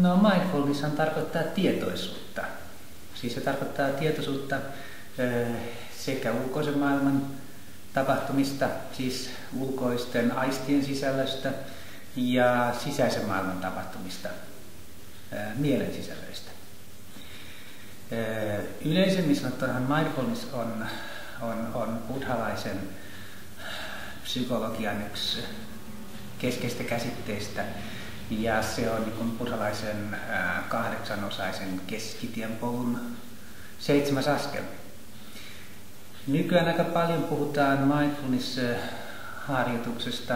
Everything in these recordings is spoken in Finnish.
No mindfulness tarkoittaa tietoisuutta. Siis se tarkoittaa tietoisuutta sekä ulkoisen maailman tapahtumista, siis ulkoisten aistien sisällöstä ja sisäisen maailman tapahtumista, mielen sisällöistä. Yleisemmin sanottuna mindfulness on, on, on buddhalaisen psykologian yksi keskeistä käsitteistä, ja se on niin buddhalaisen kahdeksanosaisen keskitien polun seitsemäs askel. Nykyään aika paljon puhutaan mindfulness-harjoituksesta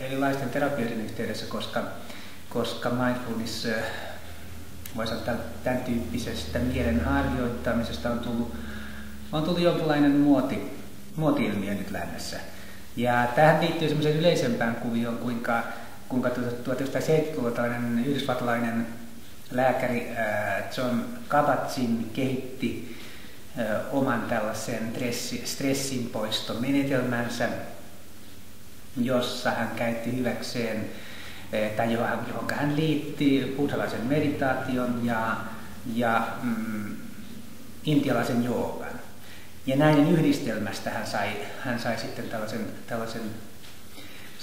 erilaisten terapioiden yhteydessä, koska, koska mindfulness, voi sanoa tämän tyyppisestä mielen harjoittamisesta on tullut, on tullut jonkinlainen muoti, muoti-ilmiö nyt lännessä. Ja tähän liittyy semmoisen yleisempään kuvioon, kuinka, kuinka 1970-luvulla tällainen yhdysvaltalainen lääkäri John Kabat-Zinn kehitti oman tällaisen stressinpoistomenetelmänsä, jossa hän käytti hyväkseen, tai johon hän liitti buddhalaisen meditaation ja, ja mm, intialaisen joogan. Ja näiden yhdistelmästä hän sai, hän sai sitten tällaisen, tällaisen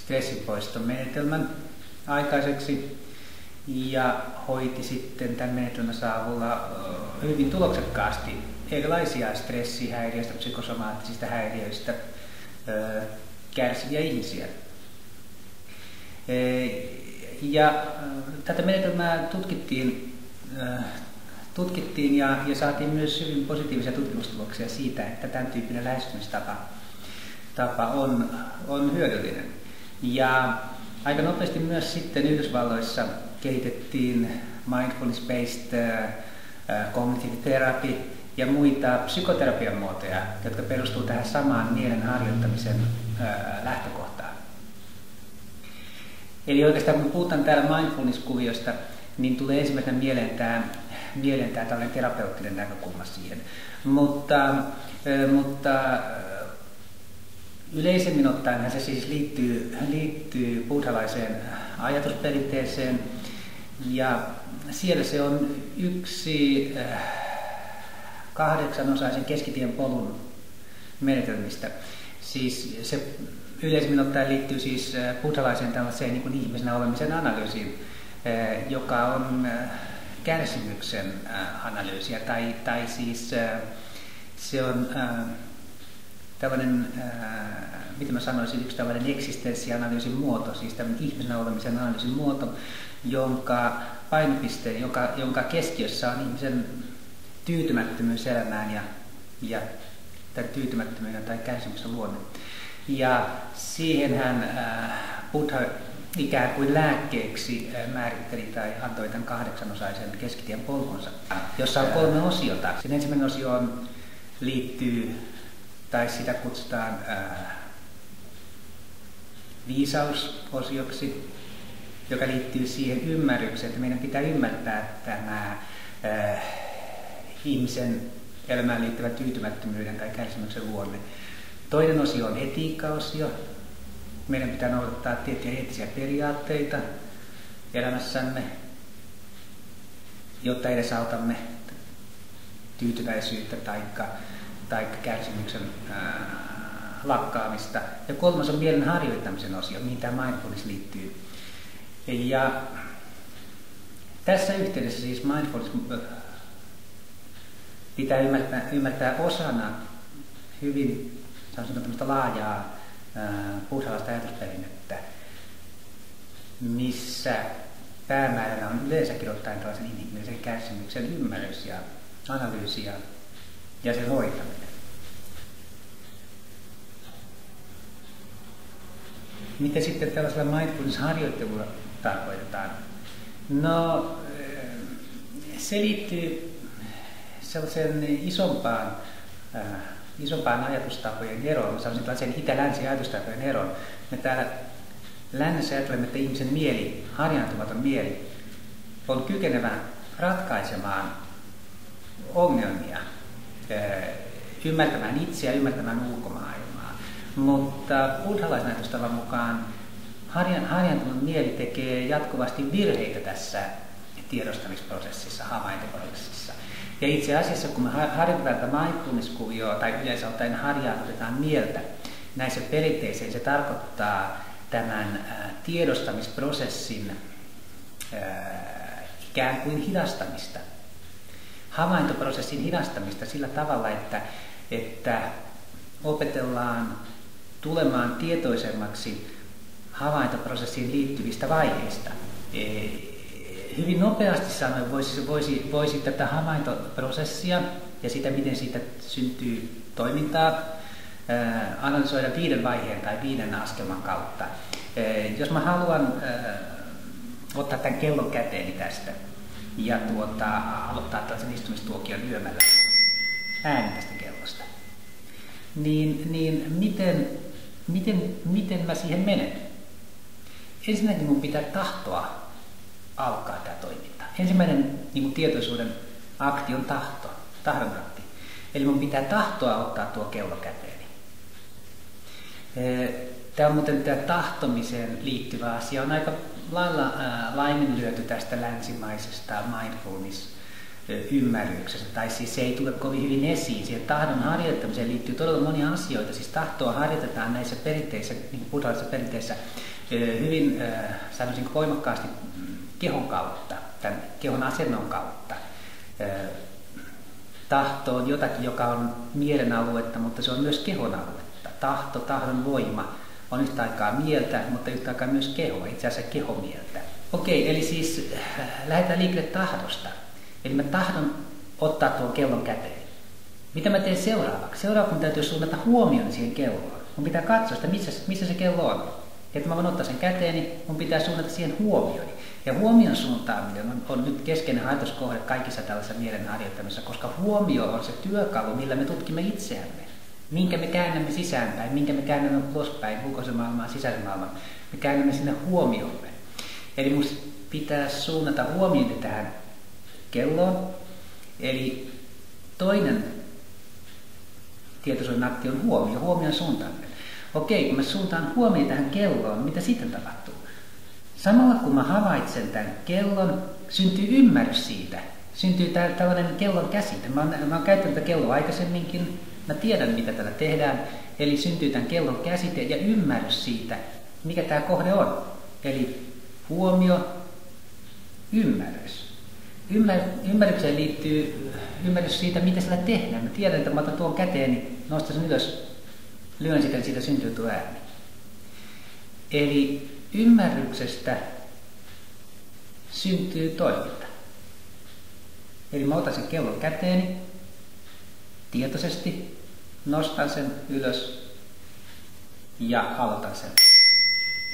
stressinpoistomenetelmän aikaiseksi ja hoiti sitten tämän menetelmänsä avulla hyvin tuloksekkaasti erilaisia stressihäiriöistä, psykosomaattisista häiriöistä kärsiviä ihmisiä. Ja tätä menetelmää tutkittiin, tutkittiin ja, ja saatiin myös hyvin positiivisia tutkimustuloksia siitä, että tämän tyyppinen lähestymistapa tapa on, on hyödyllinen. Ja aika nopeasti myös sitten Yhdysvalloissa kehitettiin mindfulness-based cognitive therapy, ja muita psykoterapian muotoja, jotka perustuu tähän samaan mielen harjoittamisen lähtökohtaan. Eli oikeastaan kun puhutaan täällä mindfulness-kuviosta, niin tulee ensimmäisenä mieleen tämä, mieleen tämä tällainen terapeuttinen näkökulma siihen. Mutta, mutta yleisemmin ottaen se siis liittyy, liittyy buddhalaiseen ajatusperinteeseen ja siellä se on yksi äh, kahdeksanosaisen keskitien polun menetelmistä. Siis se yleisemmin ottaen liittyy siis äh, buddhalaiseen tällaiseen niin kuin ihmisenä olemisen analyysiin, äh, joka on kärsimyksen analyysiä, tai, tai siis se on tällainen, mitä mä sanoisin, yksi tällainen eksistenssianalyysin muoto, siis tämmöinen ihmisen olemisen analyysin muoto, jonka painopiste, jonka, jonka keskiössä on ihmisen tyytymättömyys elämään ja, ja tämän tyytymättömyyden tai kärsimyksen luonne. Ja siihen hän äh, Buddha ikään kuin lääkkeeksi äh, määritteli tai antoi tämän kahdeksanosaisen keskitien polkunsa, jossa on kolme osiota. Sen ensimmäinen osio on, liittyy, tai sitä kutsutaan äh, viisausosioksi, joka liittyy siihen ymmärrykseen, että meidän pitää ymmärtää tämä äh, ihmisen elämään liittyvän tyytymättömyyden tai kärsimyksen luonne. Toinen osio on etiikkaosio. Meidän pitää noudattaa tiettyjä eettisiä periaatteita elämässämme, jotta edesautamme tyytyväisyyttä tai kärsimyksen ää, lakkaamista. Ja kolmas on mielen harjoittamisen osio, mihin tämä mindfulness liittyy. Ja tässä yhteydessä siis mindfulness pitää ymmärtää, ymmärtää osana hyvin tämmöistä laajaa buddhalaista ajatusperinnettä, missä päämääränä on yleensäkin ottaen tällaisen inhimillisen kärsimyksen ymmärrys ja analyysi ja, ja sen hoitaminen. Mitä sitten tällaisella mindfulness-harjoittelulla tarkoitetaan? No, se liittyy sellaiseen isompaan, äh, isompaan ajatustapojen eroon, mä sanoisin tällaisen itä-länsi ajatustapojen eroon. Me täällä lännessä ajattelemme, että ihmisen mieli, harjaantumaton mieli, on kykenevä ratkaisemaan ongelmia, äh, ymmärtämään itseä, ymmärtämään ulkomaailmaa. Mutta buddhalaisen ajatustavan mukaan harjantunut mieli tekee jatkuvasti virheitä tässä tiedostamisprosessissa, havaintoprosessissa. Ja itse asiassa, kun me harjoitetaan tätä mindfulness-kuvioa, tai yleensä ottaen harjaannutetaan mieltä näissä perinteisiin, se tarkoittaa tämän tiedostamisprosessin ikään kuin hidastamista. Havaintoprosessin hidastamista sillä tavalla, että, että opetellaan tulemaan tietoisemmaksi havaintoprosessiin liittyvistä vaiheista. E, hyvin nopeasti sanoen voisi, voisi, voisi tätä havaintoprosessia ja sitä, miten siitä syntyy toimintaa, analysoida viiden vaiheen tai viiden askelman kautta. Jos mä haluan ottaa tämän kellon käteeni tästä ja tuota, aloittaa tällaisen istumistuokion lyömällä äänen tästä kellosta, niin, niin miten, miten, miten mä siihen menen? Ensinnäkin mun pitää tahtoa alkaa tämä toiminta. Ensimmäinen niin kuin tietoisuuden akti on tahto, tahdon akti. Eli mun pitää tahtoa ottaa tuo kello käteeni. Tämä on muuten tämä tahtomiseen liittyvä asia. On aika lailla laiminlyöty tästä länsimaisesta mindfulness ymmärryksestä, tai siis se ei tule kovin hyvin esiin. Siihen tahdon harjoittamiseen liittyy todella monia asioita. Siis tahtoa harjoitetaan näissä perinteissä, niin buddhalaisissa perinteissä, hyvin, sanoisin voimakkaasti kehon kautta, tämän kehon asennon kautta. Tahto on jotakin, joka on mielen aluetta, mutta se on myös kehon aluetta. Tahto, tahdon voima on yhtä aikaa mieltä, mutta yhtä aikaa myös kehoa, itse asiassa kehomieltä. Okei, eli siis lähdetään liikkeelle tahdosta. Eli mä tahdon ottaa tuon kellon käteen. Mitä mä teen seuraavaksi? Seuraavaksi mun täytyy suunnata huomioon siihen kelloon. Mun pitää katsoa sitä, missä, missä se kello on. Että mä voin ottaa sen käteen, niin mun pitää suunnata siihen huomioon. Ja huomion suuntaaminen on, on nyt keskeinen ajatuskohde kaikissa tällaisissa mielen harjoittamisissa, koska huomio on se työkalu, millä me tutkimme itseämme. Minkä me käännämme sisäänpäin, minkä me käännämme ulospäin, ulkoisen maailman, sisäisen maailman. Me käännämme sinne huomiomme. Eli mun pitää suunnata huomioon tähän kelloon. Eli toinen tietoisuuden akti on huomio, huomion suuntaaminen. Okei, kun mä suuntaan huomioon tähän kelloon, mitä sitten tapahtuu? Samalla kun mä havaitsen tämän kellon, syntyy ymmärrys siitä. Syntyy tää, tällainen kellon käsite. Mä oon, mä oon käyttänyt tätä kelloa aikaisemminkin. Mä tiedän, mitä tällä tehdään. Eli syntyy tämän kellon käsite ja ymmärrys siitä, mikä tämä kohde on. Eli huomio, ymmärrys. Ymmär, ymmärrykseen liittyy ymmärrys siitä, mitä sillä tehdään. Mä tiedän, että mä otan tuon käteen, niin nostan sen ylös, lyön sitä, siitä syntyy tuo ääni. Eli ymmärryksestä syntyy toiminta. Eli mä otan sen kellon käteeni, tietoisesti, nostan sen ylös ja aloitan sen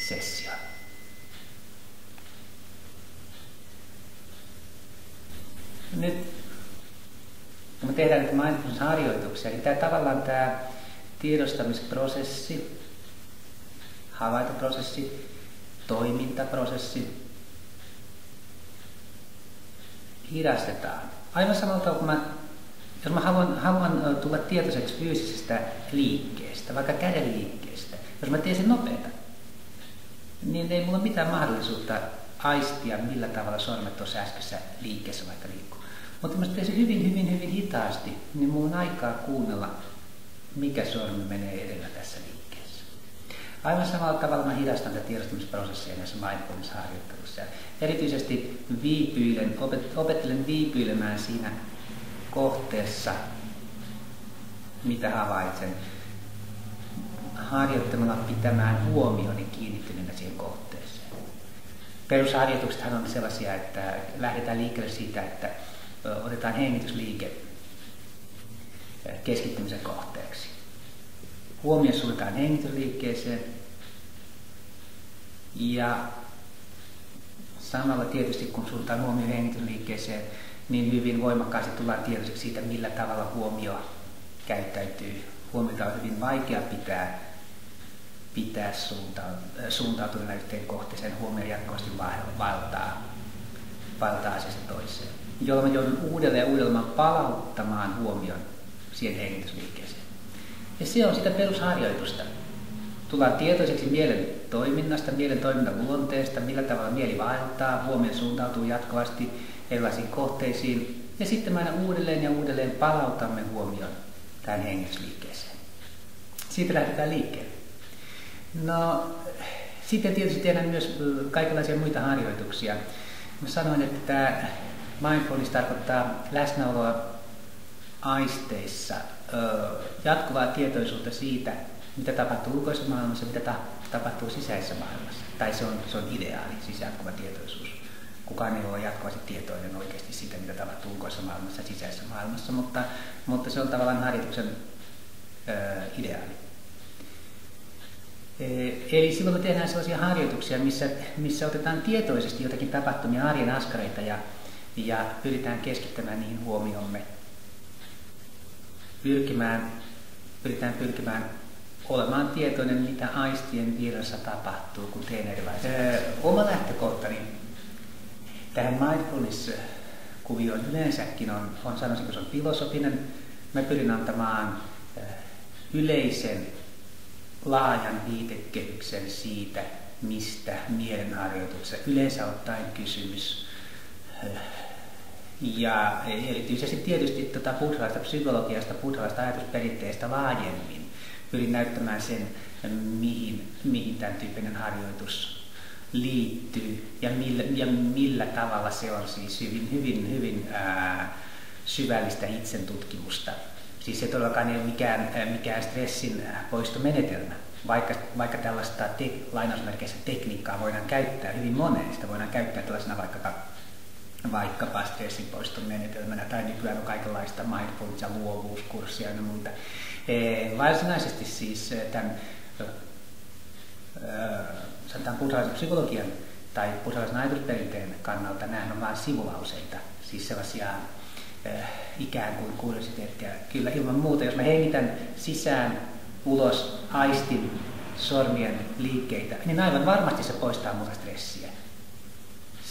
session. Nyt kun me tehdään näitä mindfulness-harjoituksia, niin tämä tavallaan tämä tiedostamisprosessi, havaintoprosessi, toimintaprosessi hidastetaan. Aivan samalla tavalla kuin mä, jos mä haluan, haluan tulla tietoiseksi fyysisestä liikkeestä, vaikka käden liikkeestä, jos mä teen sen nopeata, niin ei mulla ole mitään mahdollisuutta aistia, millä tavalla sormet tuossa äskeisessä liikkeessä vaikka liikkuu. Mutta jos teen se hyvin, hyvin, hyvin hitaasti, niin mulla on aikaa kuunnella, mikä sormi menee edellä tässä liikkeessä. Aivan samalla tavalla mä hidastan tätä tiedostamisprosessia näissä mindfulness-harjoittelussa. Erityisesti viipyilen, opet, opettelen viipyilemään siinä kohteessa, mitä havaitsen, harjoittamalla pitämään huomioni kiinnittyneenä siihen kohteeseen. Perusharjoituksethan on sellaisia, että lähdetään liikkeelle siitä, että otetaan hengitysliike keskittymisen kohteeksi. Huomio suuntaan hengitysliikkeeseen ja samalla tietysti kun suuntaan huomio hengitysliikkeeseen, niin hyvin voimakkaasti tullaan tietoiseksi siitä, millä tavalla huomio käyttäytyy. Huomiota on hyvin vaikea pitää, pitää suuntautuneena yhteen kohteeseen. Huomio jatkuvasti vaeltaa, vaeltaa asiasta toiseen jolloin mä joudun uudelleen ja uudelleen palauttamaan huomion siihen hengitysliikkeeseen. Ja se on sitä perusharjoitusta. tullaan tietoiseksi mielen toiminnasta, mielen toiminnan luonteesta, millä tavalla mieli vaikuttaa, huomio suuntautuu jatkuvasti erilaisiin kohteisiin ja sitten me aina uudelleen ja uudelleen palautamme huomion tähän hengäsliikkeeseen. Siitä lähdetään liikkeelle. No, sitten tietysti tehdään myös kaikenlaisia muita harjoituksia. Mä sanoin, että mindfulness tarkoittaa läsnäoloa aisteissa, jatkuvaa tietoisuutta siitä, mitä tapahtuu ulkoisessa maailmassa, mitä ta- tapahtuu sisäisessä maailmassa. Tai se on, se on ideaali, siis jatkuva tietoisuus. Kukaan ei ole jatkuvasti tietoinen oikeasti siitä, mitä tapahtuu ulkoisessa maailmassa ja sisäisessä maailmassa, mutta, mutta se on tavallaan harjoituksen ö, ideaali. E, eli silloin me tehdään sellaisia harjoituksia, missä, missä otetaan tietoisesti jotakin tapahtumia, arjen askareita ja, ja pyritään keskittämään niihin huomiomme. Pyrkimään, pyritään pyrkimään olemaan tietoinen, mitä aistien virrassa tapahtuu, kun teen erilaisia. Öö, oma lähtökohtani tähän mindfulness-kuvioon yleensäkin on, on sanoisinko se on filosofinen. Mä pyrin antamaan yleisen laajan viitekehyksen siitä, mistä mielenharjoituksessa yleensä ottaen kysymys. Ja erityisesti tietysti tuota buddhalaista psykologiasta, buddhalaista ajatusperinteestä laajemmin pyrin näyttämään sen, mihin, mihin tämän tyyppinen harjoitus liittyy ja millä, ja millä tavalla se on siis hyvin, hyvin, hyvin ää, syvällistä itsentutkimusta. Siis se todellakaan ei ole mikään, mikään stressin poistomenetelmä, vaikka, vaikka tällaista te, lainausmerkeissä tekniikkaa voidaan käyttää hyvin moneen. Sitä voidaan käyttää tällaisena vaikka vaikkapa stressin poiston menetelmänä tai nykyään on kaikenlaista mindfulness- ja luovuuskurssia ja muita. Varsinaisesti siis tämän sanotaan buddhalaisen psykologian tai buddhalaisen ajatusperinteen kannalta nämä on vain sivulauseita, siis sellaisia ikään kuin kuriositeetteja. Kyllä ilman muuta, jos mä hengitän sisään, ulos, aistin sormien liikkeitä, niin aivan varmasti se poistaa muuta stressiä.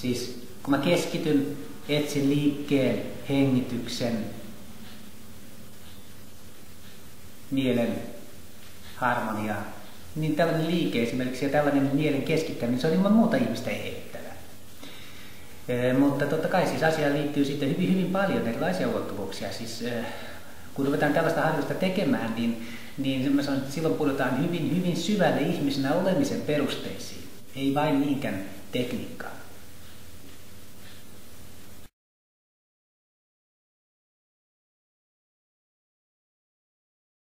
Siis kun mä keskityn, etsin liikkeen, hengityksen, mielen harmoniaa, niin tällainen liike esimerkiksi ja tällainen mielen keskittäminen, se on ilman muuta ihmistä eheyttävä. E, mutta totta kai siis asiaan liittyy sitten hyvin, hyvin paljon erilaisia ulottuvuuksia. Siis, e, kun ruvetaan tällaista harjoitusta tekemään, niin, niin mä sanon, että silloin puhutaan hyvin, hyvin syvälle ihmisenä olemisen perusteisiin, ei vain niinkään tekniikkaa.